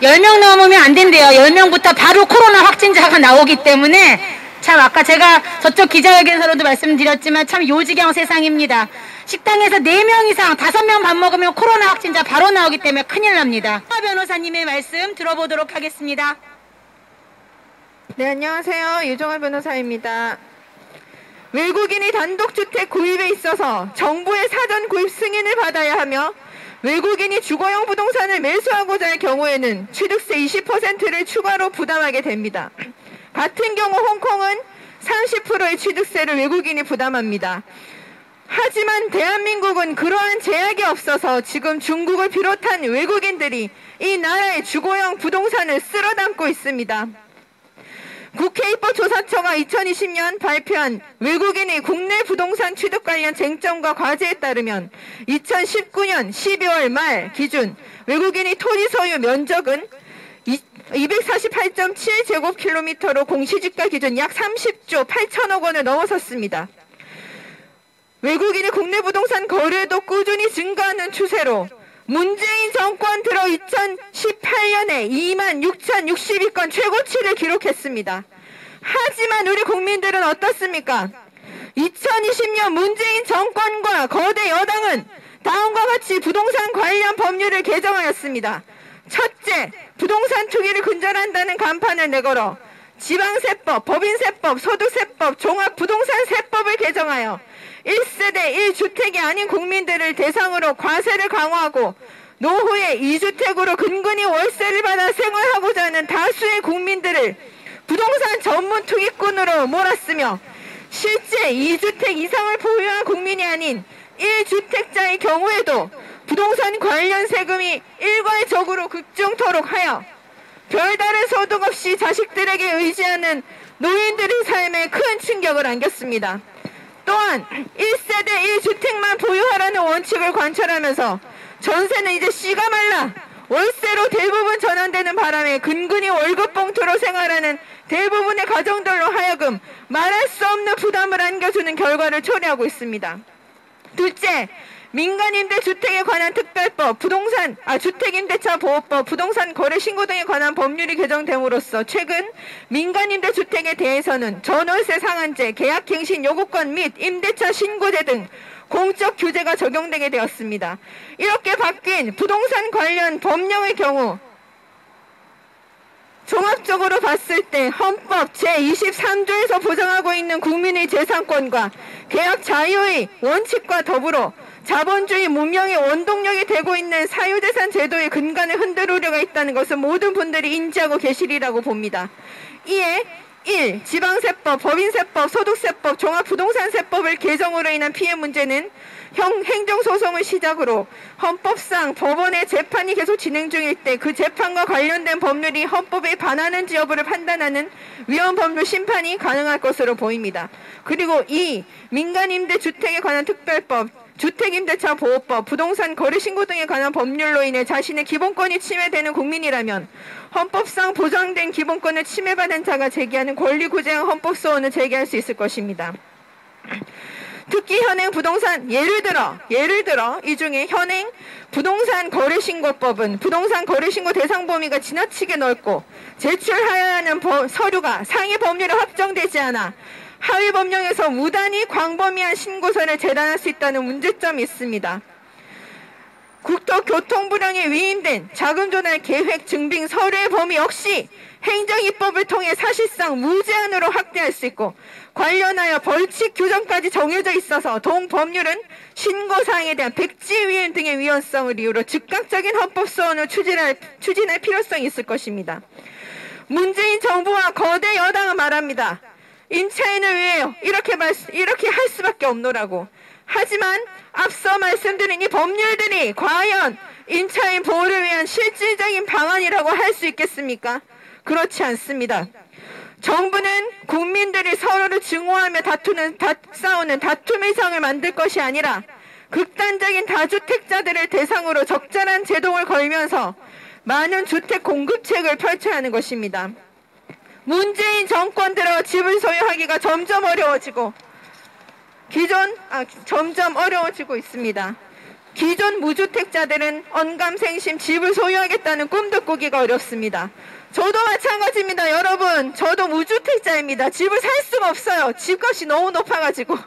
10명 넘으면 안 된대요. 10명부터 바로 코로나 확진자가 나오기 때문에 참 아까 제가 저쪽 기자회견에서도 말씀드렸지만 참 요지경 세상입니다. 식당에서 4명 이상 5명 밥 먹으면 코로나 확진자 바로 나오기 때문에 큰일 납니다. 하 변호사님의 말씀 들어보도록 하겠습니다. 네, 안녕하세요. 유정아 변호사입니다. 외국인이 단독주택 구입에 있어서 정부의 사전 구입 승인을 받아야 하며 외국인이 주거용 부동산을 매수하고자 할 경우에는 취득세 20%를 추가로 부담하게 됩니다. 같은 경우 홍콩은 30%의 취득세를 외국인이 부담합니다. 하지만 대한민국은 그러한 제약이 없어서 지금 중국을 비롯한 외국인들이 이 나라의 주거용 부동산을 쓸어 담고 있습니다. 국회 입법조사처가 2020년 발표한 외국인의 국내 부동산 취득 관련 쟁점과 과제에 따르면 2019년 12월 말 기준 외국인의 토지 소유 면적은 248.7제곱킬로미터로 공시지가 기준 약 30조 8천억 원을 넘어섰습니다. 외국인의 국내 부동산 거래도 꾸준히 증가하는 추세로 문재인 정권 들어 2018년에 2만 6,062건 최고치를 기록했습니다. 하지만 우리 국민들은 어떻습니까? 2020년 문재인 정권과 거대 여당은 다음과 같이 부동산 관련 법률을 개정하였습니다. 첫째, 부동산 투기를 근절한다는 간판을 내걸어 지방세법, 법인세법, 소득세법, 종합부동산세법을 개정하여 1세대 1주택이 아닌 국민들을 대상으로 과세를 강화하고 노후에 2주택으로 근근히 월세를 받아 생활하고자 하는 다수의 국민들을 부동산 전문 투기꾼으로 몰았으며 실제 2주택 이상을 보유한 국민이 아닌 1주택자의 경우에도 부동산 관련 세금이 일괄적으로 급증토록 하여 별다른 소득 없이 자식들에게 의지하는 노인들의 삶에 큰 충격을 안겼습니다. 또한 1세대 1주택만 보유하라는 원칙을 관철하면서 전세는 이제 씨가 말라 월세로 대부분 전환되는 바람에 근근히 월급 봉투로 생활하는 대부분의 가정들로 하여금 말할 수 없는 부담을 안겨주는 결과를 초래하고 있습니다. 둘째, 민간임대 주택에 관한 특별법, 부동산, 아, 주택임대차 보호법, 부동산 거래 신고 등에 관한 법률이 개정됨으로써 최근 민간임대 주택에 대해서는 전월세 상한제, 계약갱신 요구권 및 임대차 신고제 등 공적 규제가 적용되게 되었습니다. 이렇게 바뀐 부동산 관련 법령의 경우 종합적으로 봤을 때 헌법 제23조에서 보장하고 있는 국민의 재산권과 계약 자유의 원칙과 더불어 자본주의 문명의 원동력이 되고 있는 사유재산 제도의 근간을 흔들 우려가 있다는 것은 모든 분들이 인지하고 계시리라고 봅니다. 이에 1. 지방세법, 법인세법, 소득세법, 종합부동산세법을 개정으로 인한 피해 문제는 형, 행정소송을 시작으로 헌법상 법원의 재판이 계속 진행 중일 때 그 재판과 관련된 법률이 헌법에 반하는지 여부를 판단하는 위헌법률 심판이 가능할 것으로 보입니다. 그리고 2. 민간임대 주택에 관한 특별법, 주택임대차 보호법, 부동산 거래신고 등에 관한 법률로 인해 자신의 기본권이 침해되는 국민이라면 헌법상 보장된 기본권을 침해받은 자가 제기하는 권리구제형 헌법소원을 제기할 수 있을 것입니다. 특히 현행 부동산 예를 들어 예를 들어 이 중에 현행 부동산 거래신고법은 부동산 거래신고 대상 범위가 지나치게 넓고 제출하여야 하는 법, 서류가 상위 법률에 확정되지 않아 하위 법령에서 무단히 광범위한 신고서를 제단할 수 있다는 문제점이 있습니다. 국토교통부령에 위임된 자금 조달 계획 증빙 서류의 범위 역시 행정입법을 통해 사실상 무제한으로 확대할 수 있고 관련하여 벌칙 규정까지 정해져 있어서 동법률은 신고사항에 대한 백지위임 등의 위헌성을 이유로 즉각적인 헌법소원을 추진할, 추진할 필요성이 있을 것입니다. 문재인 정부와 거대 여당은 말합니다. 임차인을 위해 이렇게 말, 이렇게 할 수밖에 없노라고. 하지만 앞서 말씀드린 이 법률들이 과연 임차인 보호를 위한 실질적인 방안이라고 할 수 있겠습니까? 그렇지 않습니다. 정부는 국민들이 서로를 증오하며 다투는, 다, 싸우는 다툼 의 상을 만들 것이 아니라 극단적인 다주택자들을 대상으로 적절한 제동을 걸면서 많은 주택 공급책을 펼쳐야 하는 것입니다. 문재인 정권 들어 집을 소유하기가 점점 어려워지고 기존 아, 점점 어려워지고 있습니다. 기존 무주택자들은 언감생심 집을 소유하겠다는 꿈도 꾸기가 어렵습니다. 저도 마찬가지입니다, 여러분. 저도 무주택자입니다. 집을 살 수가 없어요. 집값이 너무 높아가지고.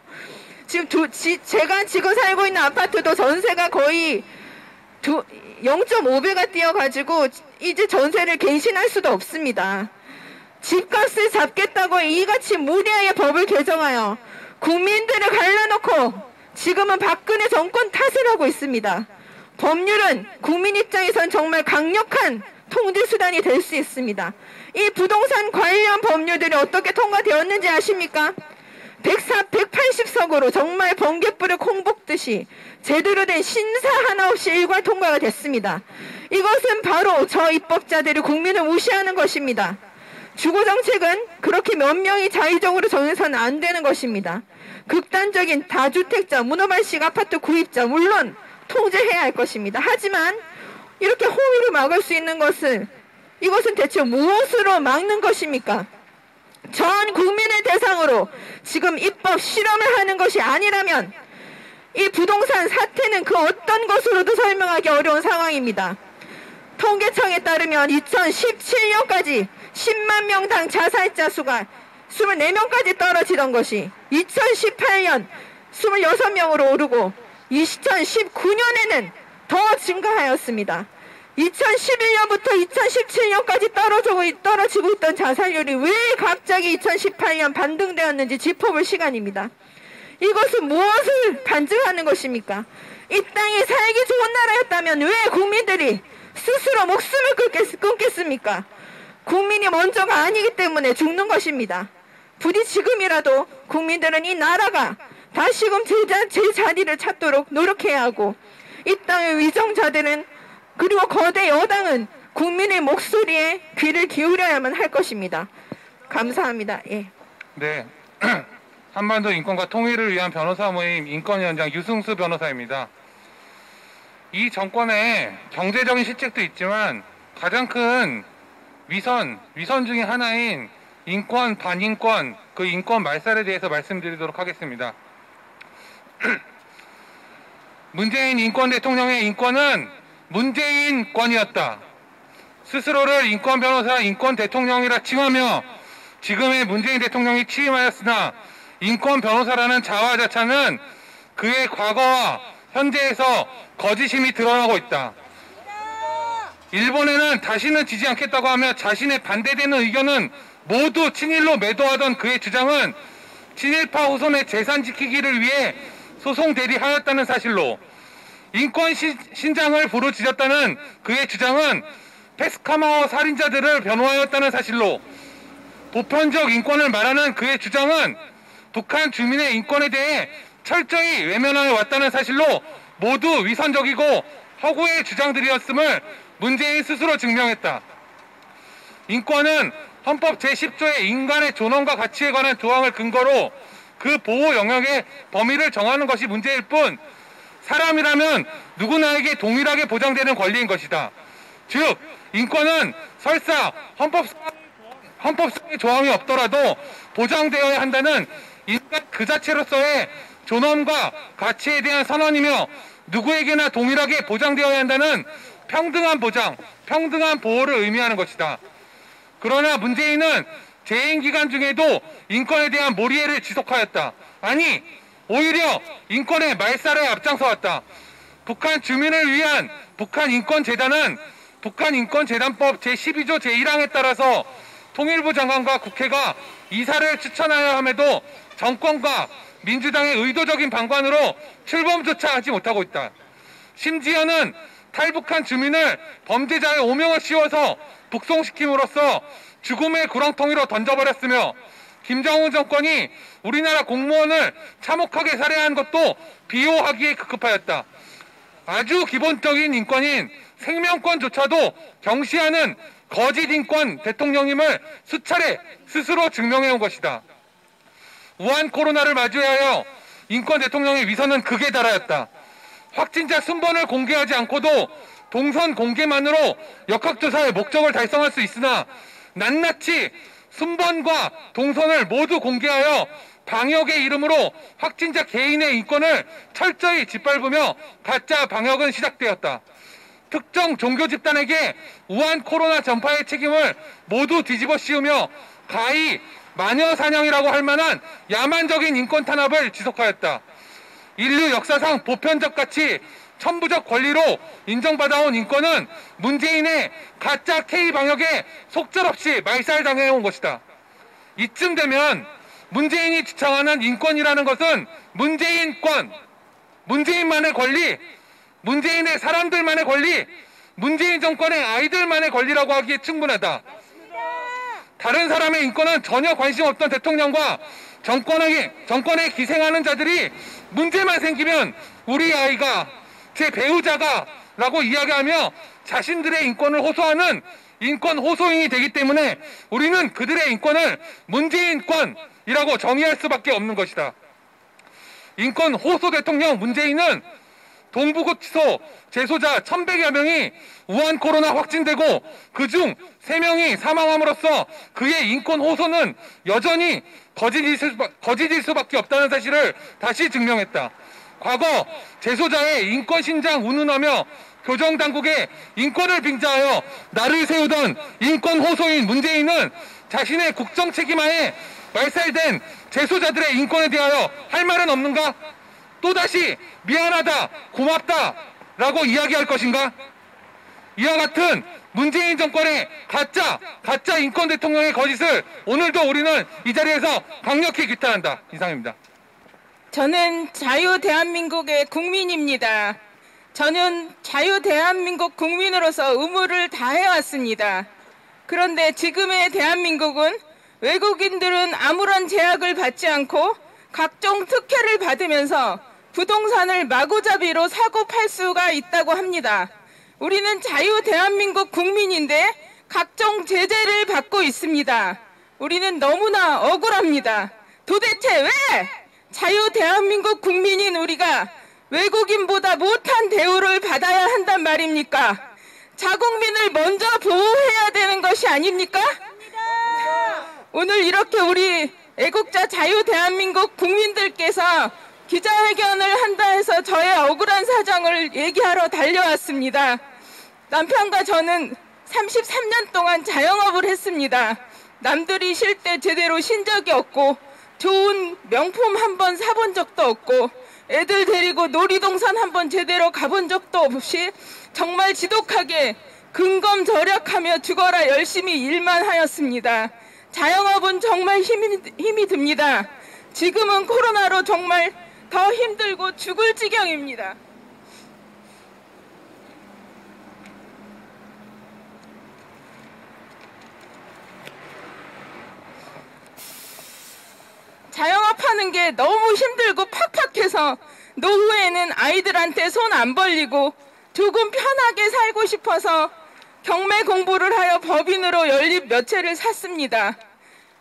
지금 두, 지, 제가 지금 살고 있는 아파트도 전세가 거의 두, 0.5배가 뛰어가지고 이제 전세를 갱신할 수도 없습니다. 집값을 잡겠다고 이같이 무리하게 법을 개정하여 국민들을 갈라놓고 지금은 박근혜 정권 탓을 하고 있습니다. 법률은 국민 입장에선 정말 강력한 통제 수단이 될 수 있습니다. 이 부동산 관련 법률들이 어떻게 통과되었는지 아십니까? 104, 180석으로 정말 번개불을 콩볶듯이 제대로 된 심사 하나 없이 일괄 통과가 됐습니다. 이것은 바로 저 입법자들이 국민을 무시하는 것입니다. 주거 정책은 그렇게 몇 명이 자의적으로 정해서는 안 되는 것입니다. 극단적인 다주택자, 문어발식 아파트 구입자 물론 통제해야 할 것입니다. 하지만 이렇게 호의를 막을 수 있는 것은 이것은 대체 무엇으로 막는 것입니까? 전 국민을 대상으로 지금 입법 실험을 하는 것이 아니라면 이 부동산 사태는 그 어떤 것으로도 설명하기 어려운 상황입니다. 통계청에 따르면 2017년까지 10만 명당 자살자 수가 24명까지 떨어지던 것이 2018년 26명으로 오르고 2019년에는 더 증가하였습니다. 2011년부터 2017년까지 떨어지고, 떨어지고 있던 자살률이 왜 갑자기 2018년 반등되었는지 짚어볼 시간입니다. 이것은 무엇을 반증하는 것입니까? 이 땅이 살기 좋은 나라였다면 왜 국민들이 스스로 목숨을 끊겠, 끊겠습니까? 국민이 먼저가 아니기 때문에 죽는 것입니다. 부디 지금이라도 국민들은 이 나라가 다시금 제, 자, 제 자리를 찾도록 노력해야 하고 이 땅의 위정자들은 그리고 거대 여당은 국민의 목소리에 귀를 기울여야만 할 것입니다. 감사합니다. 예. 네. 한반도 인권과 통일을 위한 변호사 모임 인권위원장 유승수 변호사입니다. 이 정권의 경제적인 실책도 있지만 가장 큰 위선, 위선 중의 하나인 인권, 반인권, 그 인권 말살에 대해서 말씀드리도록 하겠습니다. 문재인 인권 대통령의 인권은 문재인권이었다. 스스로를 인권 변호사, 인권 대통령이라 칭하며 지금의 문재인 대통령이 취임하였으나 인권 변호사라는 자화자찬은 그의 과거와 현재에서 거짓임이 드러나고 있다. 일본에는 다시는 지지 않겠다고 하며 자신의 반대되는 의견은 모두 친일로 매도하던 그의 주장은 친일파 후손의 재산 지키기를 위해 소송 대리하였다는 사실로 인권 시- 신장을 부르짖었다는 그의 주장은 페스카마오 살인자들을 변호하였다는 사실로 보편적 인권을 말하는 그의 주장은 북한 주민의 인권에 대해 철저히 외면하여 왔다는 사실로 모두 위선적이고 허구의 주장들이었음을 문재인 스스로 증명했다. 인권은 헌법 제10조의 인간의 존엄과 가치에 관한 조항을 근거로 그 보호 영역의 범위를 정하는 것이 문제일 뿐 사람이라면 누구나에게 동일하게 보장되는 권리인 것이다. 즉 인권은 설사 헌법 헌법상의 조항이 없더라도 보장되어야 한다는 인간 그 자체로서의 존엄과 가치에 대한 선언이며 누구에게나 동일하게 보장되어야 한다는 평등한 보장, 평등한 보호를 의미하는 것이다. 그러나 문재인은 재임 기간 중에도 인권에 대한 몰이해를 지속하였다. 아니, 오히려 인권의 말살에 앞장서왔다. 북한 주민을 위한 북한 인권재단은 북한 인권재단법 제12조 제1항에 따라서 통일부 장관과 국회가 이사를 추천하여 함에도 정권과 민주당의 의도적인 방관으로 출범조차 하지 못하고 있다. 심지어는 탈북한 주민을 범죄자의 오명을 씌워서 북송시킴으로써 죽음의 구렁텅이로 던져버렸으며 김정은 정권이 우리나라 공무원을 참혹하게 살해한 것도 비호하기에 급급하였다. 아주 기본적인 인권인 생명권조차도 경시하는 거짓 인권 대통령임을 수차례 스스로 증명해온 것이다. 우한 코로나를 맞이하여 인권 대통령의 위선은 극에 달하였다. 확진자 순번을 공개하지 않고도 동선 공개만으로 역학조사의 목적을 달성할 수 있으나 낱낱이 순번과 동선을 모두 공개하여 방역의 이름으로 확진자 개인의 인권을 철저히 짓밟으며 가짜 방역은 시작되었다. 특정 종교 집단에게 우한 코로나 전파의 책임을 모두 뒤집어 씌우며 가히 마녀 사냥이라고 할 만한 야만적인 인권 탄압을 지속하였다. 인류 역사상 보편적 가치, 천부적 권리로 인정받아온 인권은 문재인의 가짜 K 방역에 속절없이 말살당해온 것이다. 이쯤 되면 문재인이 주창하는 인권이라는 것은 문재인권, 문재인만의 권리, 문재인의 사람들만의 권리, 문재인 정권의 아이들만의 권리라고 하기에 충분하다. 다른 사람의 인권은 전혀 관심 없던 대통령과 정권에, 정권에 기생하는 자들이 문제만 생기면 우리 아이가 제 배우자가 라고 이야기하며 자신들의 인권을 호소하는 인권 호소인이 되기 때문에 우리는 그들의 인권을 문재인권이라고 정의할 수밖에 없는 것이다. 인권 호소 대통령 문재인은 동부구치소 재소자 1100여 명이 우한 코로나 확진되고 그중 3명이 사망함으로써 그의 인권 호소는 여전히 거짓일, 수, 거짓일 수밖에 없다는 사실을 다시 증명했다. 과거 재소자의 인권 신장 운운하며 교정 당국의 인권을 빙자하여 나를 세우던 인권 호소인 문재인은 자신의 국정 책임하에 말살된 재소자들의 인권에 대하여 할 말은 없는가? 또다시 미안하다, 고맙다 라고 이야기할 것인가? 이와 같은 문재인 정권의 가짜, 가짜 인권 대통령의 거짓을 오늘도 우리는 이 자리에서 강력히 규탄한다. 이상입니다. 저는 자유 대한민국의 국민입니다. 저는 자유 대한민국 국민으로서 의무를 다해 왔습니다. 그런데 지금의 대한민국은 외국인들은 아무런 제약을 받지 않고 각종 특혜를 받으면서 부동산을 마구잡이로 사고 팔 수가 있다고 합니다. 우리는 자유 대한민국 국민인데 각종 제재를 받고 있습니다. 우리는 너무나 억울합니다. 도대체 왜 자유 대한민국 국민인 우리가 외국인보다 못한 대우를 받아야 한단 말입니까? 자국민을 먼저 보호해야 되는 것이 아닙니까? 오늘 이렇게 우리 애국자 자유 대한민국 국민들께서 기자회견을 한다 해서 저의 억울한 사정을 얘기하러 달려왔습니다. 남편과 저는 33년 동안 자영업을 했습니다. 남들이 쉴 때 제대로 쉰 적이 없고 좋은 명품 한 번 사본 적도 없고 애들 데리고 놀이동산 한 번 제대로 가본 적도 없이 정말 지독하게 근검절약하며 죽어라 열심히 일만 하였습니다. 자영업은 정말 힘이, 힘이 듭니다. 지금은 코로나로 정말 더 힘들고 죽을 지경입니다. 자영업하는 게 너무 힘들고 팍팍해서 노후에는 아이들한테 손 안 벌리고 조금 편하게 살고 싶어서 경매 공부를 하여 법인으로 연립 몇 채를 샀습니다.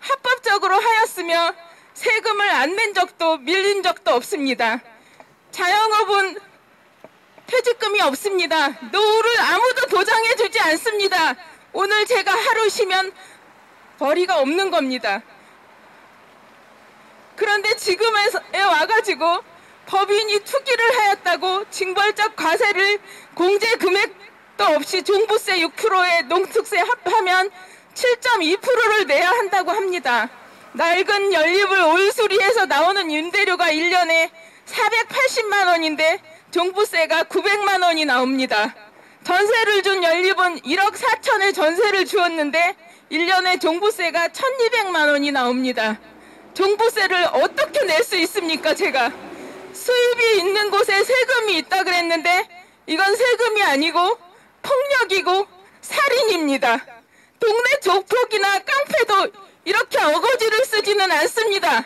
합법적으로 하였으며 세금을 안 낸 적도 밀린 적도 없습니다. 자영업은 퇴직금이 없습니다. 노후를 아무도 보장해 주지 않습니다. 오늘 제가 하루 쉬면 벌이가 없는 겁니다. 그런데 지금에 와가지고 법인이 투기를 하였다고 징벌적 과세를 공제 금액도 없이 종부세 6%에 농특세 합하면 7.2%를 내야 한다고 합니다. 낡은 연립을 올수리해서 나오는 임대료가 1년에 480만 원인데 종부세가 900만 원이 나옵니다. 전세를 준 연립은 1억 4천에 전세를 주었는데 1년에 종부세가 1200만 원이 나옵니다. 종부세를 어떻게 낼 수 있습니까, 제가? 수입이 있는 곳에 세금이 있다 그랬는데 이건 세금이 아니고 폭력이고 살인입니다. 동네 조폭이나 깡패도 이렇게 어거지를 쓰지는 않습니다.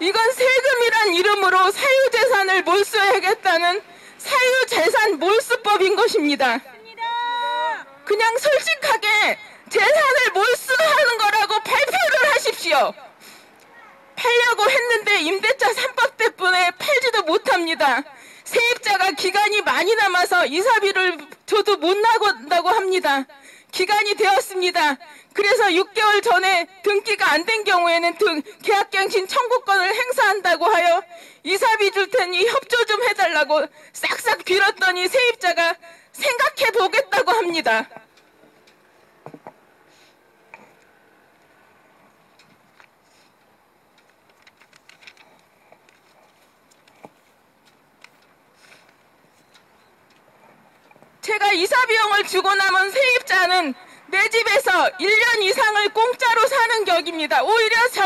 이건 세금이란 이름으로 사유재산을 몰수하겠다는 사유재산 몰수법인 것입니다. 그냥 솔직하게 재산을 몰수하는 거라고 발표를 하십시오. 팔려고 했는데 임대차 3법 때문에 팔지도 못합니다. 세입자가 기간이 많이 남아서 이사비를 줘도 못 나간다고 합니다. 기간이 되었습니다. 그래서 6개월 전에 등기가 안 된 경우에는 등 계약갱신 청구권을 행사한다고 하여 이사비 줄 테니 협조 좀 해달라고 싹싹 빌었더니 세입자가 생각해 보겠다고 합니다. 이사 비용을 주고 남은 세입자는 내 집에서 1년 이상을 공짜로 사는 격입니다. 오히려 저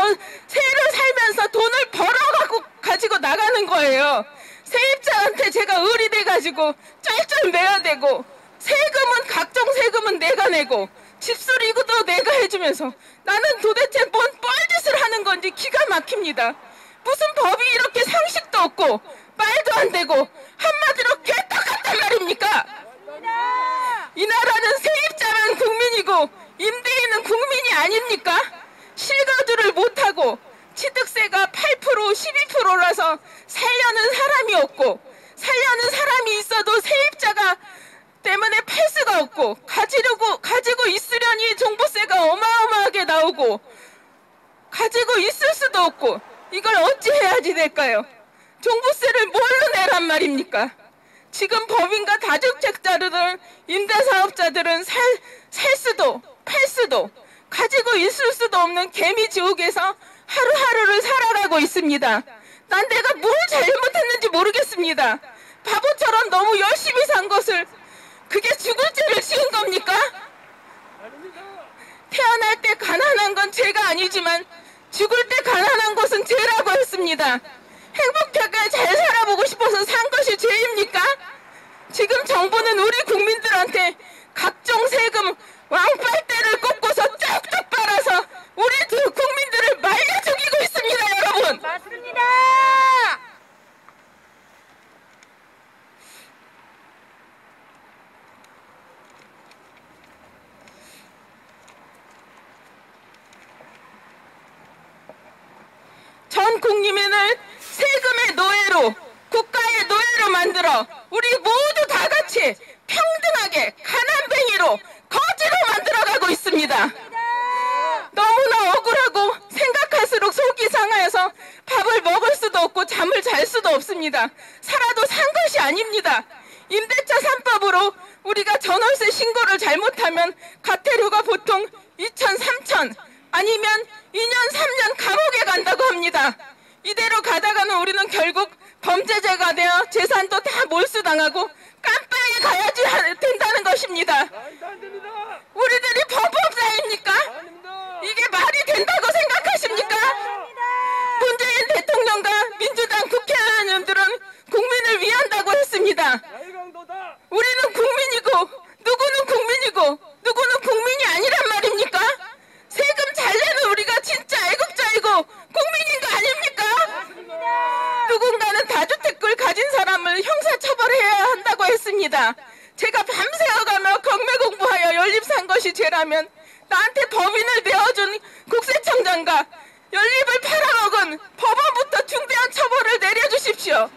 세를 살면서 돈을 벌어갖고 가지고 나가는 거예요. 세입자한테 제가 의리돼 가지고 쩔쩔 매야 되고 세금은 각종 세금은 내가 내고 집수리고도 내가 해주면서 나는 도대체 뭔 뻘짓을 하는 건지 기가 막힙니다. 무슨 법이 이렇게 상식도 없고 말도 안 되고 한마디로 개떡 같단 말입니까? 이 나라는 세입자는 국민이고 임대인은 국민이 아닙니까? 실거주를 못하고 취득세가 8% 12%라서 살려는 사람이 없고 살려는 사람이 있어도 세입자가 때문에 팔 수가 없고 가지려고 가지고 있으려니 종부세가 어마어마하게 나오고 가지고 있을 수도 없고 이걸 어찌 해야지 될까요? 종부세를 뭘로 내란 말입니까? 지금 법인과 다주택자들은 임대사업자들은 살, 살 수도 팔 수도 가지고 있을 수도 없는 개미 지옥에서 하루하루를 살아가고 있습니다. 난 내가 뭘 잘못했는지 모르겠습니다. 바보처럼 너무 열심히 산 것을 그게 죽을 죄를 지은 겁니까? 태어날 때 가난한 건 죄가 아니지만 죽을 때 가난한 것은 죄라고 했습니다. 행복하게 잘 살아보고 싶어서 산 것이 죄입니까? 지금 정부는 우리 국민들한테 각종 세금 왕빨대를 꽂고서 쫙쫙 빨아서 우리 두 국민들을 말려 죽이고 있습니다, 여러분. 맞습니다. 전 국민을 세금의 노예로 국가의 노예로 만들어 우리 모두 다 같이 평등하게 가난뱅이로 거지로 만들어가고 있습니다. 너무나 억울하고 생각할수록 속이 상하여서 밥을 먹을 수도 없고 잠을 잘 수도 없습니다. 살아도 산 것이 아닙니다. 임대차 3법으로 우리가 전월세 신고를 잘못하면 가태료가 보통 2천, 3천 아니면 2년, 3년 감옥에 간다고 합니다. 이대로 가다가는 우리는 결국 범죄자가 되어 재산도 다 몰수당하고 깜빵에 가야지 하- 된다는 것입니다. 우리들이 범법자입니까? 이게 말이 된다고 생각하십니까? 문재인 대통령과 민주당 국회의원들은 국민을 위한다고 했습니다. 우리는 국민이고 누구는 국민이고 누구는 국민이 아니란 말입니까? 세금 잘 내는 우리가 진짜 애국자이고 국민인 거 아닙니까? 누군가는 다주택을 가진 사람을 형사처벌해야 한다고 했습니다. 제가 밤새워가며 경매 공부하여 연립 산 것이 죄라면 나한테 법인을 내어준 국세청장과 연립을 팔아먹은 법원부터 중대한 처벌을 내려주십시오.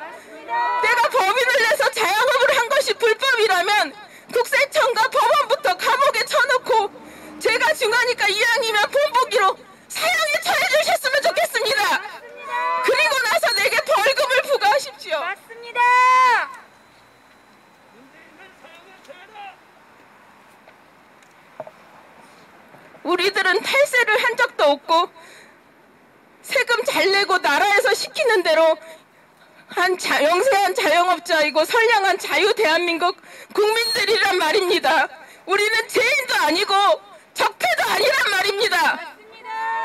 내가 법인을 내서 자영업을 한 것이 불법이라면 국세청과 법원부터 감옥에 쳐놓고 제가 중하니까 이왕이면 본보기로 사형에 처해 주셨으면 좋겠습니다. 그리고 나서 내게 벌금을 부과하십시오. 맞습니다. 우리들은 탈세를 한 적도 없고 세금 잘 내고 나라에서 시키는 대로 한 자, 영세한 자영업자이고 선량한 자유 대한민국 국민들이란 말입니다. 우리는 죄인도 아니고 적폐도 아니란 말입니다.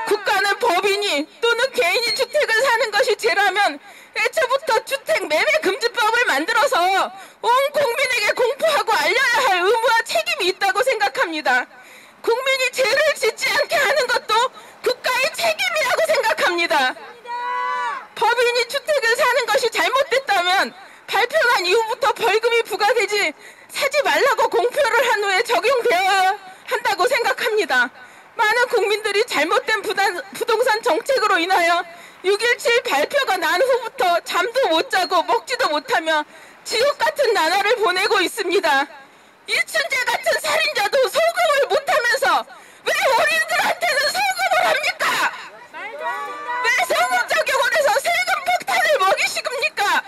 국가는 법인이 또는 개인이 주택을 사는 것이 죄라면 애초부터 주택 매매 금지법을 만들어서 온 국민에게 공포하고 알려야 할 의무와 책임이 있다고 생각합니다. 국민이 죄를 짓지 않게 하는 것도 국가의 책임이라고 생각합니다. 법인이 주택을 사는 것이 잘못됐다면 발표한 이후부터 벌금이 부과되지 사지 말라고 공표를 한 후에 적용되어야 한다고 생각합니다. 많은 국민들이 잘못된 부단, 부동산 정책으로 인하여 6.17 발표가 난 후부터 잠도 못 자고 먹지도 못하며 지옥 같은 나날을 보내고 있습니다. 이춘재 같은 살인자도 소금을 못하면서 왜 우리들한테는 소금을 합니까? 왜 소금 적용을 해서 세금 폭탄을 먹이시겁니까?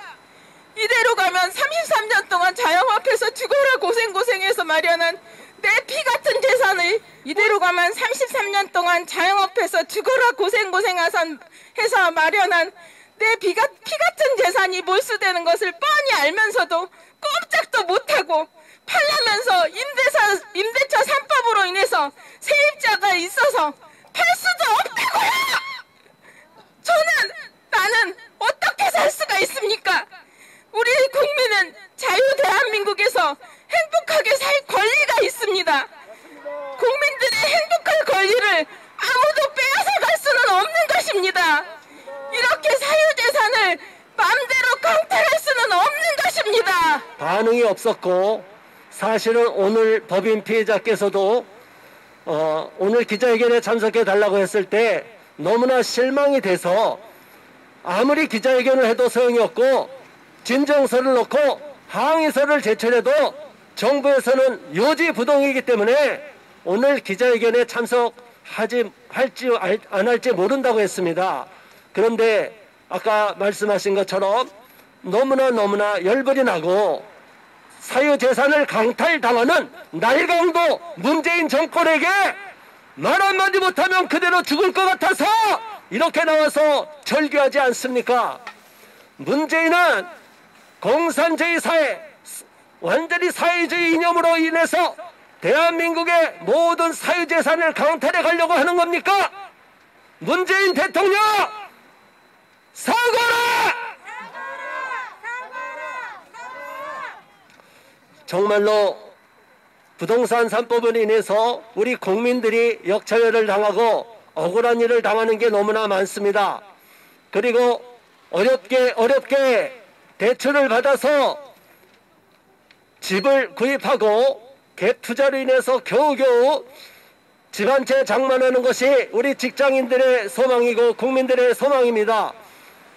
이대로 가면 33년 동안 자영업해서 죽어라 고생고생해서 마련한 내 피 같은 재산을 이대로 가면 33년 동안 자영업해서 죽어라 고생고생해서 마련한 내피 같은 재산이 몰수되는 것을 뻔히 알면서도 꼼짝도 못하고 팔라면서 임대사, 임대차 3법으로 인해서 세입자가 있어서 팔 수도 없다고요! 저는 나는 어떻게 살 수가 있습니까? 우리 국민은 자유 대한민국에서 행복하게 살 권리가 있습니다. 국민들의 행복할 권리를 아무도 빼앗아 갈 수는 없는 것입니다. 이렇게 사유재산을 마음대로 강탈할 수는 없는 것입니다. 반응이 없었고 사실은 오늘 법인 피해자께서도 어, 오늘 기자회견에 참석해 달라고 했을 때 너무나 실망이 돼서 아무리 기자회견을 해도 소용이 없고 진정서를 놓고 항의서를 제출해도 정부에서는 요지부동이기 때문에 오늘 기자회견에 참석하지 할지 알- 안 할지 모른다고 했습니다. 그런데 아까 말씀하신 것처럼 너무나 너무나 열불이 나고 사유재산을 강탈당하는 날강도 문재인 정권에게 말 한마디 못하면 그대로 죽을 것 같아서 이렇게 나와서 절규하지 않습니까? 문재인은 공산주의 사회, 완전히 사회주의 이념으로 인해서 대한민국의 모든 사유재산을 강탈해 가려고 하는 겁니까? 문재인 대통령! 사과라! 정말로 부동산 3법으로 인해서 우리 국민들이 역차별을 당하고 억울한 일을 당하는 게 너무나 많습니다. 그리고 어렵게 어렵게 대출을 받아서 집을 구입하고 갭 투자로 인해서 겨우겨우 집 한 채 장만하는 것이 우리 직장인들의 소망이고 국민들의 소망입니다.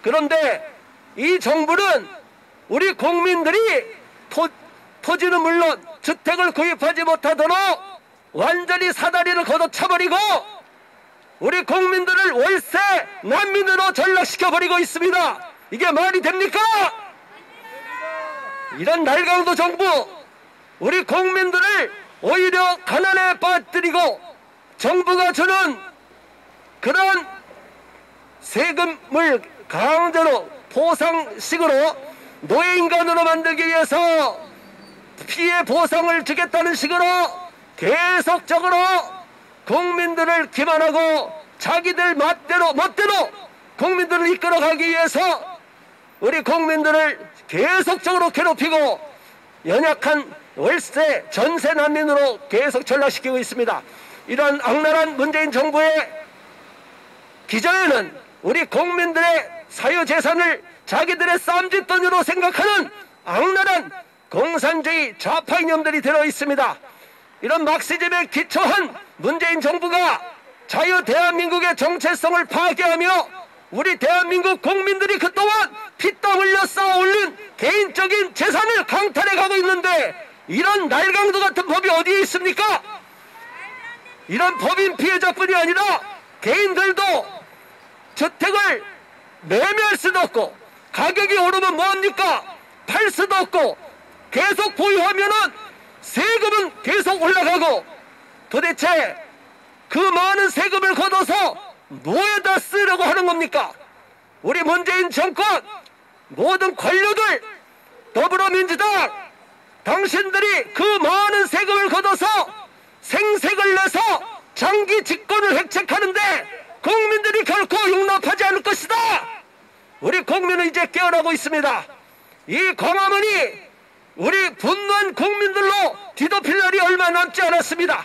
그런데 이 정부는 우리 국민들이 토, 토지는 물론 주택을 구입하지 못하도록 완전히 사다리를 걷어차버리고 우리 국민들을 월세 난민으로 전락시켜버리고 있습니다. 이게 말이 됩니까? 이런 날강도 정부 우리 국민들을 오히려 가난에 빠뜨리고 정부가 주는 그런 세금을 강제로 보상식으로 노예인간으로 만들기 위해서 피해 보상을 주겠다는 식으로 계속적으로 국민들을 기만하고 자기들 멋대로 멋대로 국민들을 이끌어가기 위해서 우리 국민들을 계속적으로 괴롭히고 연약한 월세 전세 난민으로 계속 전락시키고 있습니다. 이런 악랄한 문재인 정부의 기저에는 우리 국민들의 사유재산을 자기들의 쌈짓돈으로 생각하는 악랄한 공산주의 좌파 이념들이 들어 있습니다. 이런 막시즘에 기초한 문재인 정부가 자유 대한민국의 정체성을 파괴하며 우리 대한민국 국민들이 그동안 피땀 흘려 쌓아 올린 개인적인 재산을 강탈해 가고 있는데 이런 날강도 같은 법이 어디에 있습니까? 이런 법인 피해자뿐이 아니라 개인들도 주택을 매매할 수도 없고 가격이 오르면 뭐합니까? 팔 수도 없고 계속 보유하면은 세금은 계속 올라가고 도대체 그 많은 세금을 걷어서 뭐에다 쓰려고 하는 겁니까? 우리 문재인 정권 모든 관료들 더불어민주당 당신들이 그 많은 세금을 걷어서 생색을 내서 장기 집권을 획책하는데 국민들이 결코 용납하지 않을 것이다. 우리 국민은 이제 깨어나고 있습니다. 이 광화문이 우리 분노한 국민들로 뒤덮일 날이 얼마 남지 않았습니다.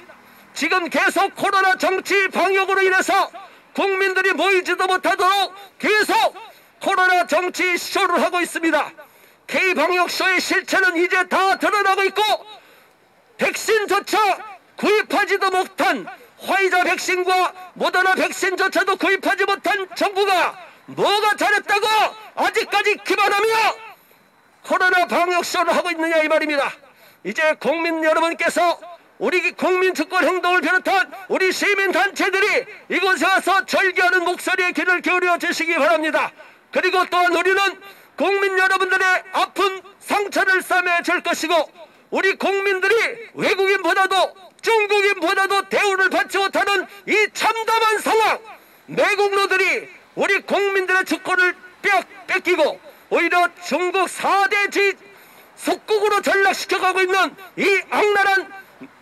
지금 계속 코로나 정치 방역으로 인해서 국민들이 모이지도 못하도록 계속 코로나 정치 쇼를 하고 있습니다. K방역쇼의 실체는 이제 다 드러나고 있고 백신조차 구입하지도 못한 화이자 백신과 모더나 백신조차도 구입하지 못한 정부가 뭐가 잘했다고 아직까지 기만하며 코로나 방역쇼를 하고 있느냐 이 말입니다. 이제 국민 여러분께서 우리 국민 주권 행동을 비롯한 우리 시민 단체들이 이곳에 와서 절기하는 목소리에 귀를 기울여 주시기 바랍니다. 그리고 또한 우리는 국민 여러분들의 아픈 상처를 싸매 줄 것이고 우리 국민들이 외국인보다도 중국인보다도 대우를 받지 못하는 이 참담한 상황 내국노들이 우리 국민들의 주권을 뺏, 뺏기고 오히려 중국 4대 지 속국으로 전락시켜가고 있는 이 악랄한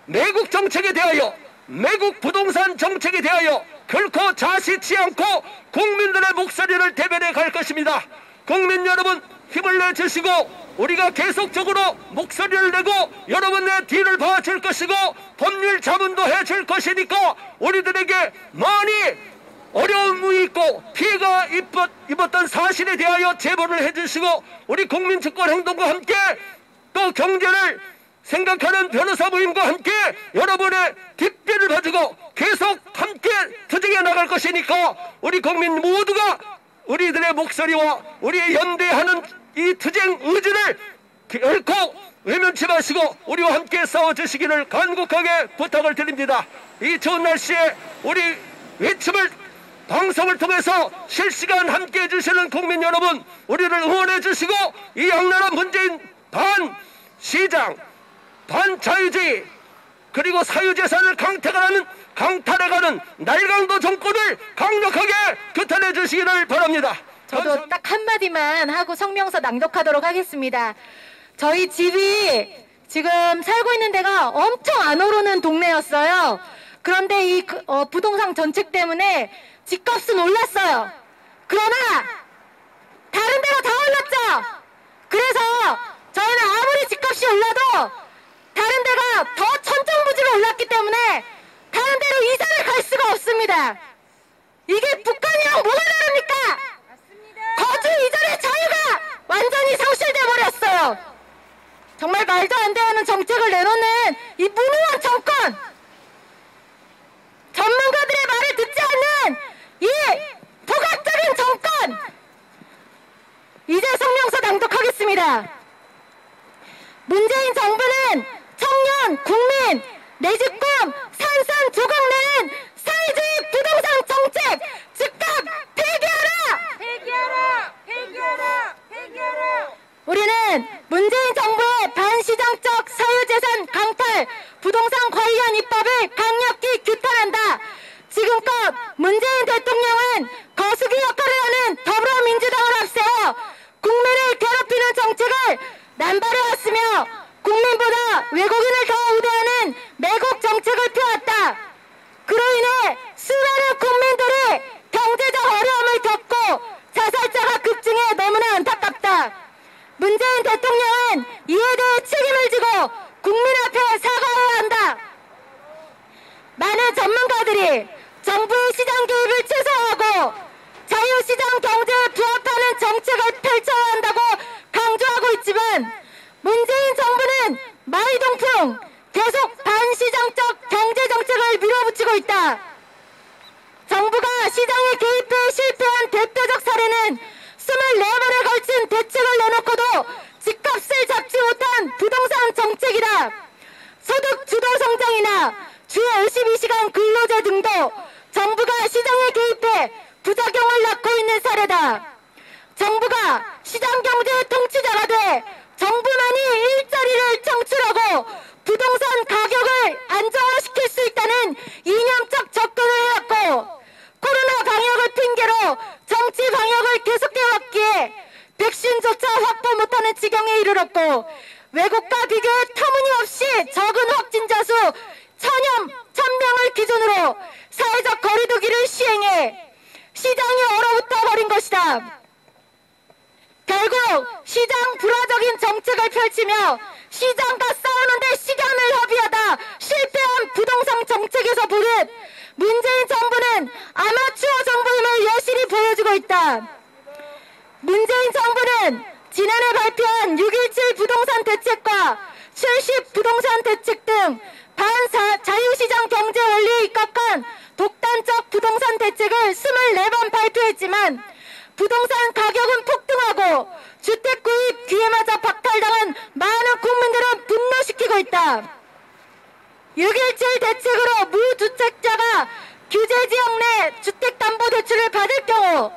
내국 정책에 대하여 내국 부동산 정책에 대하여 결코 자시치 않고 국민들의 목소리를 대변해 갈 것입니다. 국민 여러분 힘을 내주시고 우리가 계속적으로 목소리를 내고 여러분의 뒤를 봐줄 것이고 법률 자문도 해줄 것이니까 우리들에게 많이 어려움이 있고 피해가 입었, 입었던 사실에 대하여 제보를 해주시고 우리 국민주권행동과 함께 또 경제를 생각하는 변호사 모임과 함께 여러분의 뒷배를 봐주고 계속 함께 투쟁해 나갈 것이니까 우리 국민 모두가 우리들의 목소리와 우리의 연대하는 이 투쟁 의지를 결코 외면치 마시고 우리와 함께 싸워주시기를 간곡하게 부탁을 드립니다. 이 좋은 날씨에 우리 외침을 방송을 통해서 실시간 함께 해 주시는 국민 여러분 우리를 응원해 주시고 이 악랄한 문재인 반 시장 반 자유주의 그리고 사유재산을 강탈하는 강탈해가는 날강도 정권을 강력하게 규탄해 주시기를 바랍니다. 저도 딱 한마디만 하고 성명서 낭독하도록 하겠습니다. 저희 집이 지금 살고 있는 데가 엄청 안 오르는 동네였어요. 그런데 이 그- 어, 부동산 정책 때문에 집값은 올랐어요. 그러나 다른 데가 다 올랐죠. 그래서 저희는 아무리 집값이 올라도 다른 데가 더 천정부지로 올랐기 때문에 다른 데로 이사를 갈 수가 없습니다. 이게 북한이랑 뭐가 다릅니까? 거주 이전의 자유가 완전히 상실돼 버렸어요. 정말 말도 안 되는 정책을 내놓는 이 무능한 정권. 전문가들의 말을 듣지 않는 이 포괄적인 정권. 이제 성명서 낭독하겠습니다. 문재인 정부는 청년, 국민, 내 집 꿈, 산산 조각 내는 사회주의 부동산 정책 즉각 폐기하라! 폐기하라! 폐기하라! 폐기하라! 우리는 문재인 정부의 반시장적 사유재산 강탈 부동산 관련 입법을 강력히 규탄한다. 지금껏 문재인 대통령은 거수기 역할을 하는 더불어민주당을 앞세워 국민을 괴롭히는 정책을 남발해왔으며 국민보다 외국인을 더 우대하는 매국 정책을 펴왔다. 그로 인해 수많은 국민들이 경제적 어려움을 겪고 자살자가 급증해 너무나 안타깝다. 문재인 대통령은 이에 대해 책임을 지고 국민 앞에 사과해야 한다. 많은 전문가들이 정부의 시장 개입을 최소화하고 자유시장 경제에 부합하는 정책을 펼쳐야 한다고 강조하고 있지만 문재인 정부는 마이동풍 계속 반시장적 경제 정책을 밀어붙이고 있다. 정부가 시장에 개입해 실패한 대표적 사례는 24번에 걸친 대책을 내놓고도 집값을 잡지 못한 부동산 정책이다. 소득 주도 성장이나 주 52시간 근로제 등도 정부가 시장에 개입해 부작용을 낳고 있는 사례다. 정부가 시장 경제의 통치자가 돼 정부만이 일자리를 창출하고 부동산 가격을 안정화시킬 수 있다는 이념적 접근을 해왔고 코로나 방역을 핑계로 정치 방역을 계속해왔기에 백신조차 확보 못하는 지경에 이르렀고 외국과 비교해 터무니없이 적은 확진자 수 천여 천명을 기준으로 사회적 거리두기를 시행해 시장이 얼어붙어 버린 것이다. 결국 시장 불화적인 정책을 펼치며 시장과 싸우는데 시간을 허비하다 실패한 부동산 정책에서 보듯 문재인 정부는 아마추어 정부임을 여실히 보여주고 있다. 문재인 정부는 지난해 발표한 6.17 부동산 대책과 70 부동산 대책 등 반사 자유시장 경제 원리에 입각한 독단적 부동산 대책을 24번 발표했지만 부동산 가격은 폭등하고 주택 구입 기회마저 박탈당한 많은 국민들을 분노시키고 있다. 6.17 대책으로 무주택자가 규제 지역 내 주택담보대출을 받을 경우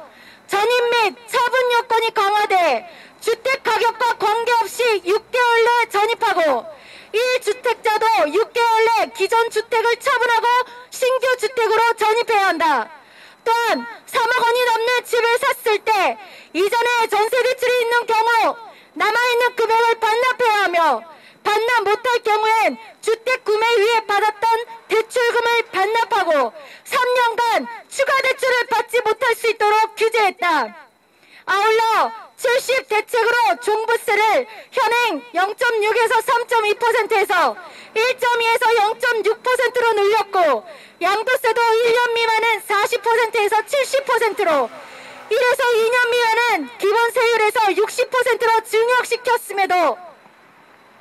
전입 및 처분 요건이 강화돼 주택 가격과 관계없이 6개월 내 전입하고 1주택자도 6개월 내 기존 주택을 처분하고 신규 주택으로 전입해야 한다. 또한 3억 원이 넘는 집을 샀을 때 이전에 전세 대출이 있는 경우 남아있는 금액을 반납해야 하며 반납 못할 경우엔 주택 구매 위에 받았던 대출금을 반납하고 3년간 추가 대출을 받지 못할 수 있도록 규제했다. 아울러 70 대책으로 종부세를 현행 0.6에서 3.2%에서 1.2에서 0.6%로 늘렸고 양도세도 1년 미만은 40%에서 70%로 1에서 2년 미만은 기본 세율에서 60%로 증액시켰음에도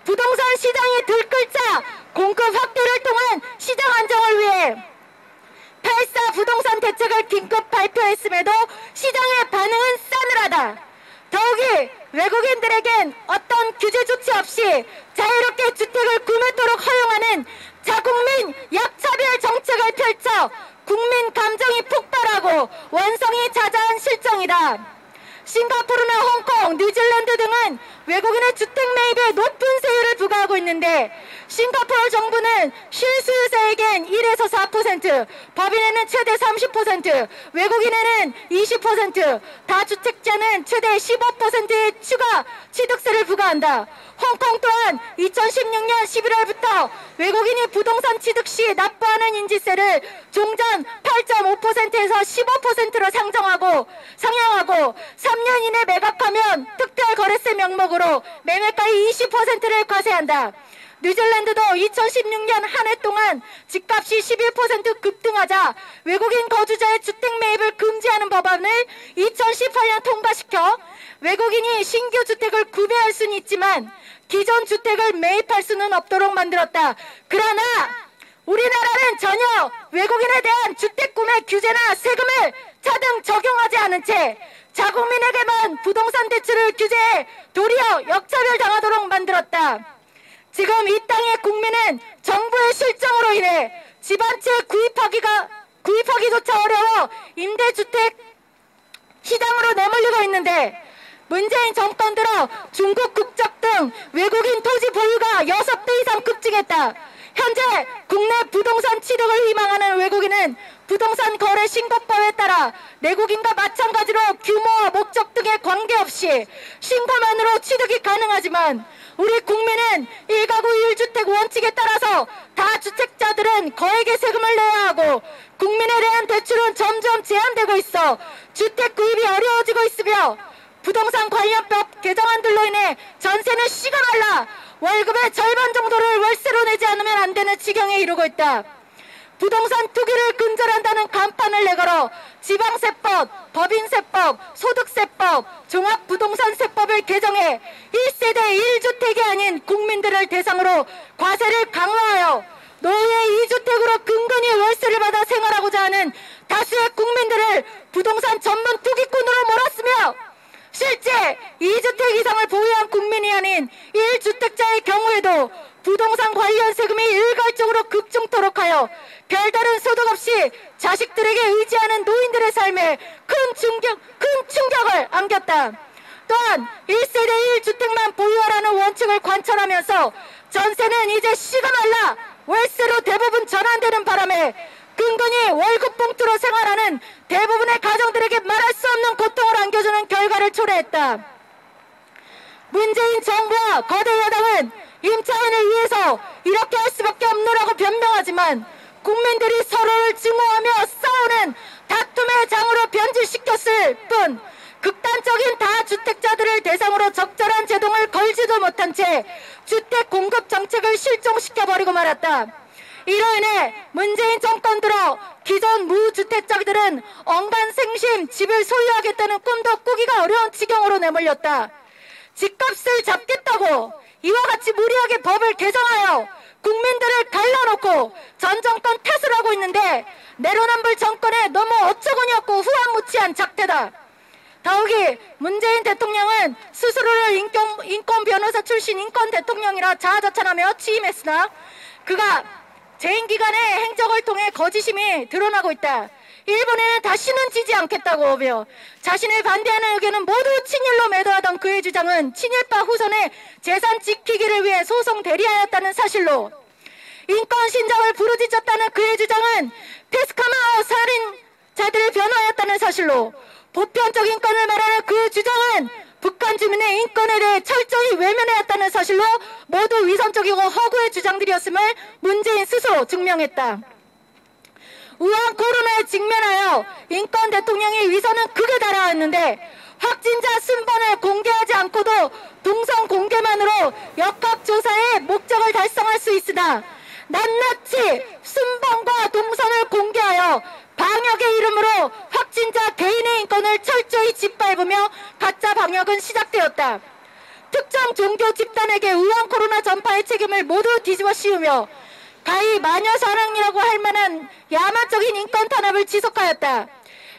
부동산 시장이 들끓자 공급 확대를 통한 시장 안정을 위해 8사 부동산 대책을 긴급 발표했음에도 시장의 반응은 싸늘하다. 더욱이 외국인들에겐 어떤 규제 조치 없이 자유롭게 주택을 구매토록 허용하는 자국민 약차별 정책을 펼쳐 국민 감정이 폭발하고 원성이 자자한 실정이다. 싱가포르나 홍콩, 뉴질랜드 등은 외국인의 주택 매입에 높은 세율을 부과하고 있는데 싱가포르 정부는 실수요자에겐 1에서 4%, 법인에는 최대 30%, 외국인에는 20%, 다주택자는 최대 15%의 추가 취득세를 부과한다. 홍콩 또한 2016년 11월부터 외국인이 부동산 취득 시 납부하는 인지세를 종전 8.5%에서 15%로 상정하고 상향하고 3년 이내 매각하면 특별 거래세 명목으로 매매가의 20%를 과세한다. 뉴질랜드도 2016년 한 해 동안 집값이 11% 급등하자 외국인 거주자의 주택 매입을 금지하는 법안을 2018년 통과시켜 외국인이 신규 주택을 구매할 수는 있지만 기존 주택을 매입할 수는 없도록 만들었다. 그러나 우리나라는 전혀 외국인에 대한 주택 구매 규제나 세금을 차등 적용하지 않은 채 자국민에게만 부동산 대출을 규제해 도리어 역차별 당하도록 만들었다. 지금 이 땅의 국민은 정부의 실정으로 인해 집한채 구입하기가 구입하기조차 어려워 임대주택 시장으로 내몰리고 있는데 문재인 정권 들어 중국 국적 등 외국인 토지 보유가 6배 이상 급증했다. 현재 국내 부동산 취득을 희망하는 외국인은 부동산 거래 신고법에 따라 내국인과 마찬가지로 규모와 목적 등에 관계없이 신고만으로 취득이 가능하지만 우리 국민은 1가구 1주택 원칙에 따라서 다주택자들은 거액의 세금을 내야 하고 국민에 대한 대출은 점점 제한되고 있어 주택 구입이 어려워지고 있으며 부동산 관련법 개정안들로 인해 전세는 씨가 말라 월급의 절반 정도를 월세로 내지 않으면 안 되는 지경에 이르고 있다. 부동산 투기를 근절한다는 간판을 내걸어 지방세법, 법인세법, 소득세법, 종합부동산세법을 개정해 1세대 1주택이 아닌 국민들을 대상으로 과세를 강화하여 노후에 2주택으로 근근히 월세를 받아 생활하고자 하는 다수의 국민들을 부동산 전문 투기꾼으로 몰았으며 실제 2주택 이상을 보유한 국민이 아닌 1주택자의 경우에도 부동산 관련 세금이 일괄적으로 급증토록 하여 별다른 소득 없이 자식들에게 의지하는 노인들의 삶에 큰 충격, 큰 충격을 안겼다. 또한 1세대 1주택만 보유하라는 원칙을 관철하면서 전세는 이제 씨가 말라 월세로 대부분 전환되는 바람에 근근히 월급 봉투로 생활하는 대부분의 가정들에게 말할 수 없는 고통을 안겨주는 결과를 초래했다. 문재인 정부와 거대 여당은 임차인을 위해서 이렇게 할 수밖에 없노라고 변명하지만 국민들이 서로를 증오하며 싸우는 다툼의 장으로 변질시켰을 뿐 극단적인 다주택자들을 대상으로 적절한 제동을 걸지도 못한 채 주택 공급 정책을 실종시켜버리고 말았다. 이로 인해 문재인 정권 들어 기존 무주택자들은 언간생심 집을 소유하겠다는 꿈도 꾸기가 어려운 지경으로 내몰렸다. 집값을 잡겠다고 이와 같이 무리하게 법을 개정하여 국민들을 갈라놓고 전 정권 탓을 하고 있는데 내로남불 정권에 너무 어처구니 없고 후한무치한 작태다. 더욱이 문재인 대통령은 스스로를 인권, 인권 변호사 출신 인권 대통령이라 자아자찬하며 취임했으나 그가 재임 기간에 행적을 통해 거짓임이 드러나고 있다. 일본에는 다시는 지지 않겠다고 하며 자신을 반대하는 의견은 모두 친일로 매도하던 그의 주장은 친일파 후손의 재산 지키기를 위해 소송 대리하였다는 사실로 인권 신장을 부르짖었다는 그의 주장은 페스카마오 살인자들을 변호하였다는 사실로 보편적 인권을 말하는 그 주장은 주민의 인권에 대해 철저히 외면해왔다는 사실로 모두 위선적이고 허구의 주장들이었음을 문재인 스스로 증명했다. 우한 코로나에 직면하여 인권 대통령의 위선은 극에 달하였는데 확진자 순번을 공개하지 않고도 동선 공개만으로 역학조사의 목적을 달성할 수 있으나 낱낱이 순번과 동선을 공개하여 방역의 이름으로 확진자 개인의 인권을 철저히 짓밟으며 가짜 방역은 시작되었다. 특정 종교 집단에게 우한 코로나 전파의 책임을 모두 뒤집어 씌우며 가히 마녀 사랑이라고 할 만한 야만적인 인권 탄압을 지속하였다.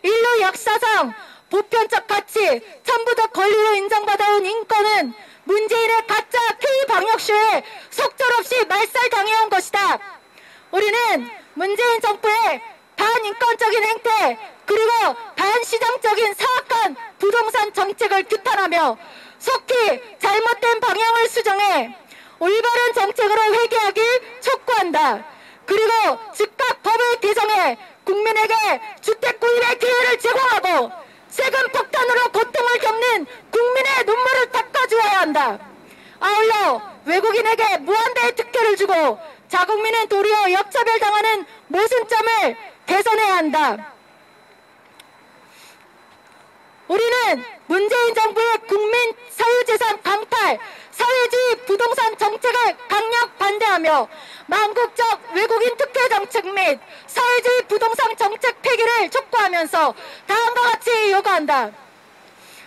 인류 역사상 보편적 가치, 천부적 권리로 인정받아온 인권은 문재인의 가짜 K 방역쇼에 속절없이 말살당해온 것이다. 우리는 문재인 정부의 반인권적인 행태 그리고 반시장적인 사악한 부동산 정책을 규탄하며 속히 잘못된 방향을 수정해 올바른 정책으로 회귀하길 촉구한다. 그리고 즉각 법을 개정해 국민에게 주택 구입의 기회를 제공하고 세금 폭탄으로 고통을 겪는 국민의 눈물을 닦아주어야 한다. 아울러 외국인에게 무한대의 특혜를 주고 자국민은 도리어 역차별당하는 모순점을 개선해야 한다. 우리는 문재인 정부의 국민 사유재산 강탈, 사회주의 부동산 정책을 강력 반대하며 망국적 외국인 특혜 정책 및 사회주의 부동산 정책 폐기를 촉구하면서 다음과 같이 요구한다.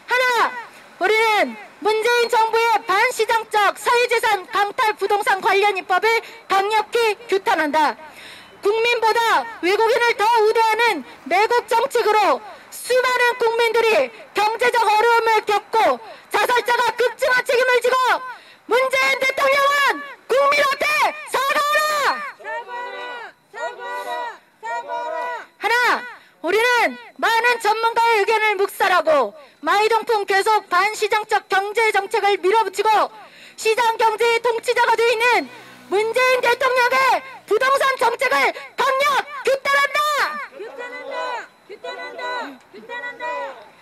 하나, 우리는 문재인 정부의 반시장적 사회재산 강탈 부동산 관련 입법을 강력히 규탄한다. 국민보다 외국인을 더 우대하는 매국 정책으로 수많은 국민들이 경제적 어려움을 겪고 자살자가 급증한 책임을 지고 문재인 대통령은 국민한테 사과하라! 사과하라! 사과하라! 사과하라! 하나, 우리는 많은 전문가의 의견을 묵살하고 마이동풍 계속 반시장적 경제 정책을 밀어붙이고 시장 경제의 통치자가 되어 있는 문재인 대통령의 부동산 정책을 강력 규탄한다! 규탄한다! 규탄한다! 규탄한다!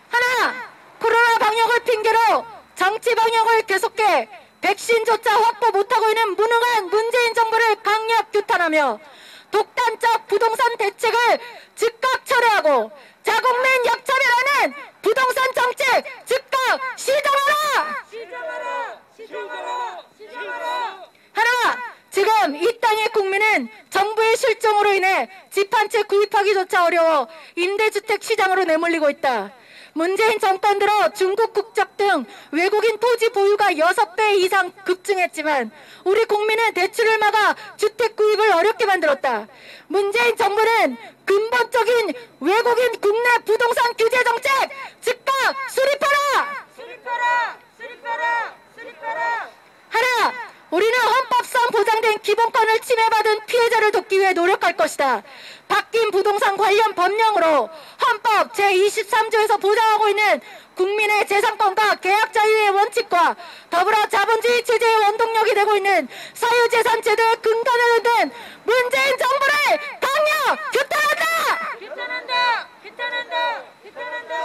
하나, 코로나 방역을 핑계로 정치 방역을 계속해 백신조차 확보 못하고 있는 무능한 문재인 정부를 강력 규탄하며 독단적 부동산 대책을 즉각 철회하고 자국민 역차별하는 부동산 정책 즉각 시정하라! 시정하라! 시정하라! 시정하라! 하나, 지금 이 땅의 국민은 정부의 실정으로 인해 집 한 채 구입하기조차 어려워 임대주택 시장으로 내몰리고 있다. 문재인 정권 들어 중국 국적 등 외국인 토지 보유가 6배 이상 급증했지만 우리 국민은 대출을 막아 주택 구입을 어렵게 만들었다. 문재인 정부는 근본적인 외국인 국내 부동산 규제 정책 즉각 수립하라! 수립하라! 수립하라! 수립하라! 하나, 우리는 헌법상 보장된 기본권을 침해받은 피해자를 돕기 위해 노력할 것이다. 바뀐 부동산 관련 법령으로 헌법 제23조에서 보장하고 있는 국민의 재산권과 계약 자유의 원칙과 더불어 자본주의 체제의 원동력이 되고 있는 사유재산 제도의 근간을 둔 문재인 정부를 강력 규탄한다! 규탄한다! 규탄한다! 규탄한다!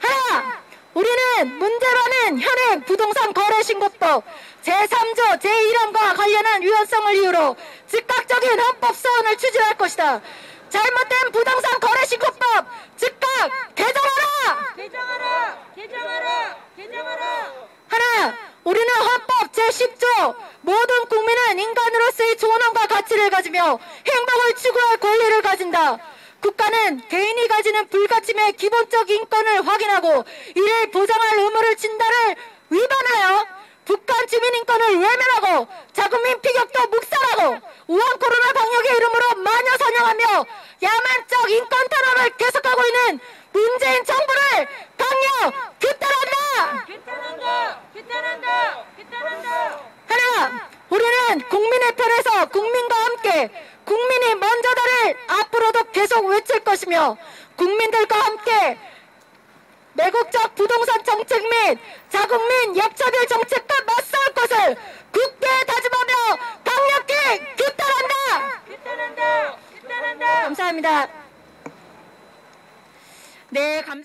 하나, 우리는 문제라는 현행 부동산 거래 신고법 제3조 제1항과 관련한 위헌성을 이유로 즉각적인 헌법 소원을 추진할 것이다. 잘못된 부동산 거래 신고법 즉각 개정하라! 개정하라! 개정하라! 개정하라! 하나, 우리는 헌법 제10조 모든 국민은 인간으로서의 존엄과 가치를 가지며 행복을 추구할 권리를 가진다. 국가는 개인이 가지는 불가침의 기본적 인권을 확인하고 이를 보장할 의무를 진다를 위반하여 북한 주민 인권을 외면하고 자국민 피격도 묵살하고 우한 코로나 방역의 이름으로 마녀 사냥하며 야만적 인권 탄압을 계속하고 있는 문재인 정부를 강력 규탄한다! 규탄한다! 규탄한다! 규탄한다! 하나, 우리는 국민의 편에서 국민과 함께 국민이 먼저다를 앞으로도 계속 외칠 것이며 국민들과 함께 매국적 부동산 정책 및 자국민 역차별 정책과 맞설 것을 굳게 다짐하며 강력히 규탄한다. 규탄한다. 규탄한다. 감사합니다. 네, 감.